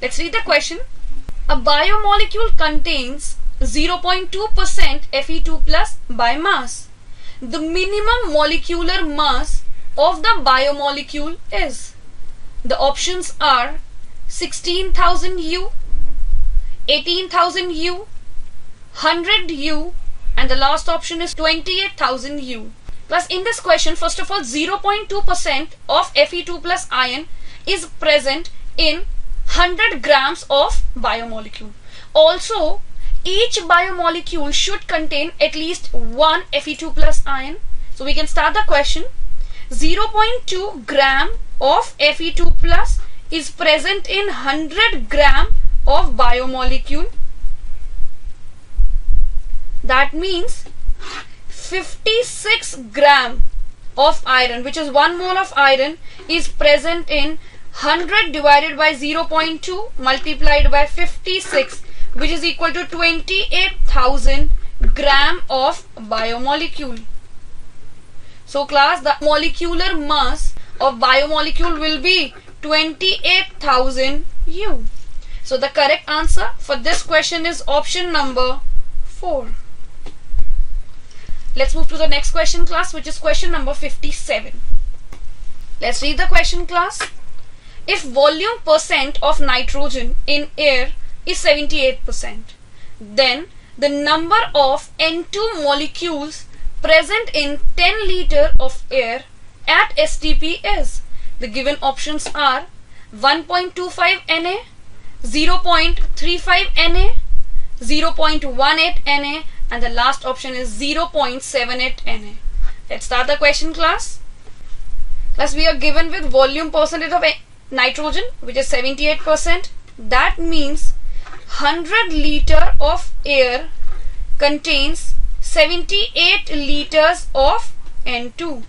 Let's read the question. A biomolecule contains 0.2% Fe2 plus by mass. The minimum molecular mass of the biomolecule is. The options are 16,000 U, 18,000 U, 100 U and the last option is 28,000 U. Plus in this question first of all 0.2% of Fe2 plus ion is present in 100 grams of biomolecule. Also each biomolecule should contain at least one Fe2 plus ion. So we can start the question. 0.2 gram of Fe2 plus is present in 100 gram of biomolecule. That means 56 gram of iron which is 1 mole of iron is present in 100 divided by 0.2 multiplied by 56 which is equal to 28,000 gram of biomolecule. So class the molecular mass of biomolecule will be 28,000 U. So the correct answer for this question is option number 4. Let's move to the next question class which is question number 57. Let's read the question class. If volume percent of nitrogen in air is 78%, then the number of N2 molecules present in 10 liter of air at STP is. The given options are 1.25 Na, 0.35 Na, 0.18 Na and the last option is 0.78 Na. Let's start the question class. Class we are given with volume percentage of nitrogen which is 78%. That means 100 liter of air contains 78 liters of N2.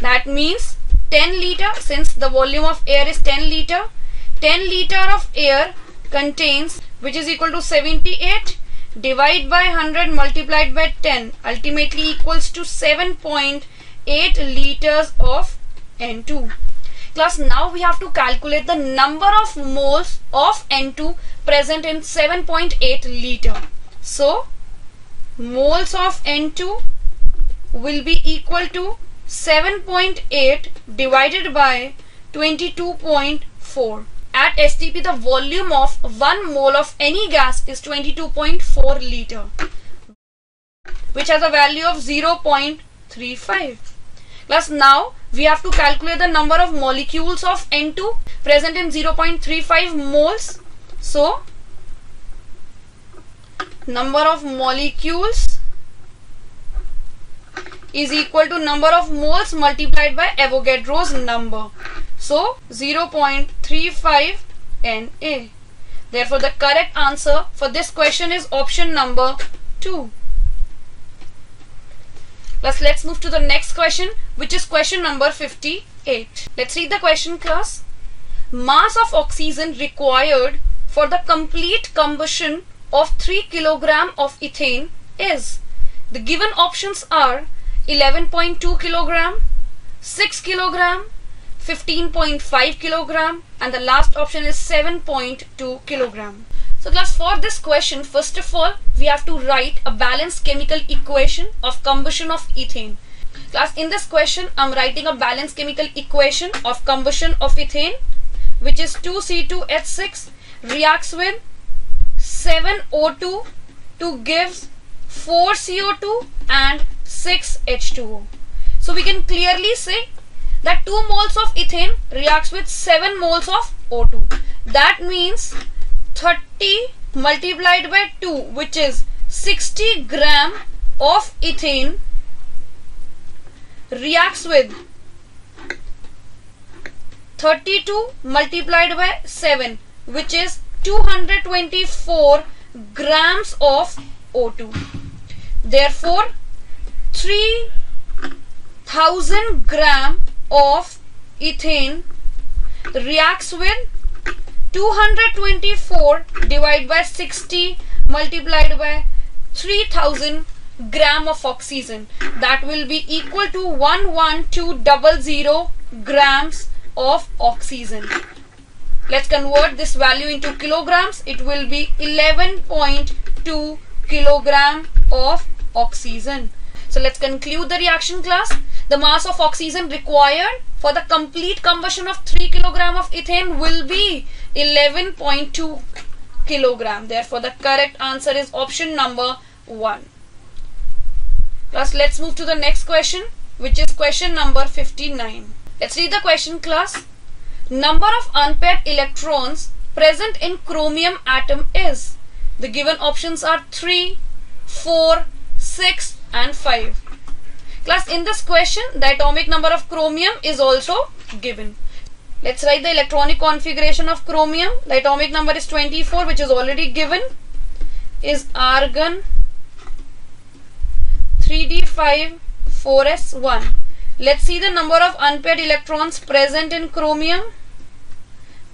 That means 10 liter since the volume of air is 10 liter 10 liter of air contains which is equal to 78 divide by 100 multiplied by 10 ultimately equals to 7.8 liters of N2. Class now we have to calculate the number of moles of N2 present in 7.8 liter. So moles of N2 will be equal to 7.8 divided by 22.4 at STP the volume of 1 mole of any gas is 22.4 liter which has a value of 0.35 plus now we have to calculate the number of molecules of N2 present in 0.35 moles so number of molecules is equal to number of moles multiplied by Avogadro's number so 0.35 Na. Therefore the correct answer for this question is option number 2. Plus let's move to the next question which is question number 58. Let's read the question class. Mass of oxygen required for the complete combustion of 3 kg of ethane is. The given options are 11.2 kg, 6 kg, 15.5 kilogram and the last option is 7.2 kilogram. So class for this question first of all we have to write a balanced chemical equation of combustion of ethane. Class in this question I'm writing a balanced chemical equation of combustion of ethane which is 2C2H6 reacts with 7O2 to give 4CO2 and 6H2O. So we can clearly say that 2 moles of ethane reacts with 7 moles of O2. That means 30 multiplied by 2 which is 60 gram of ethane reacts with 32 multiplied by 7 which is 224 grams of O2. Therefore 3000 gram of ethane reacts with 224 divided by 60 multiplied by 3000 gram of oxygen. That will be equal to 11200 grams of oxygen. Let's convert this value into kilograms. It will be 11.2 kilogram of oxygen. So let's conclude the reaction class. The mass of oxygen required for the complete combustion of 3 kilogram of ethane will be 11.2 kilogram. Therefore the correct answer is option number 1 class let's move to the next question which is question number 59 let's read the question class. Number of unpaired electrons present in chromium atom is the given options are 3 4 6 and 5 class in this question the atomic number of chromium is also given let's write the electronic configuration of chromium. The atomic number is 24 which is already given. Is argon 3d5 4s1 let's see the number of unpaired electrons present in chromium.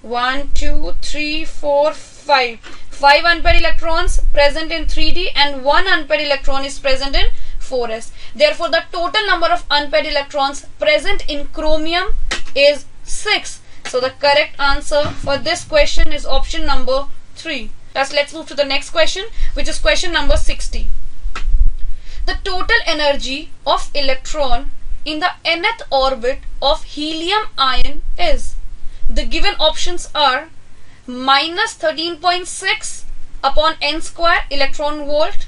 1 2 3 4 5 5 unpaired electrons present in 3d and 1 unpaired electron is present in 4s therefore the total number of unpaired electrons present in chromium is 6 so the correct answer for this question is option number 3 Thus, let's move to the next question which is question number 60 the total energy of electron in the nth orbit of helium ion is the given options are minus 13.6 upon n square electron volt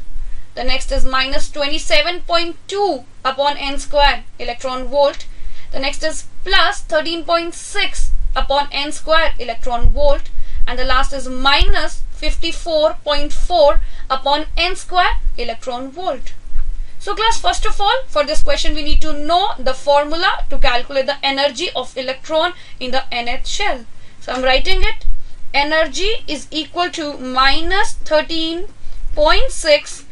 the next is minus 27.2 upon n square electron volt the next is plus 13.6 upon n square electron volt and the last is minus 54.4 upon n square electron volt so class, first of all, for this question we need to know the formula to calculate the energy of electron in the nth shell. So I'm writing it. Energy is equal to minus 13.6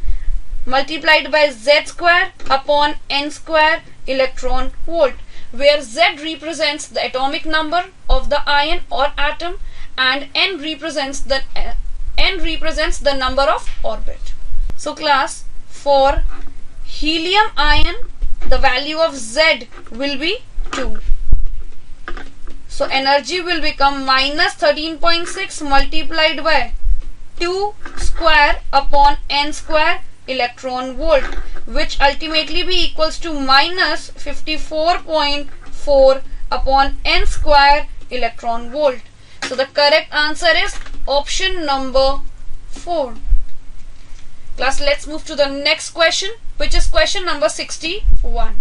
multiplied by z square upon n square electron volt where z represents the atomic number of the ion or atom and n represents the uh, n represents the number of orbit. So class for helium ion the value of Z will be 2. So energy will become minus 13.6 multiplied by 2 square upon n square electron volt which ultimately be equals to minus 54.4 upon n square electron volt. So the correct answer is option number 4. Class let's move to the next question which is question number 61.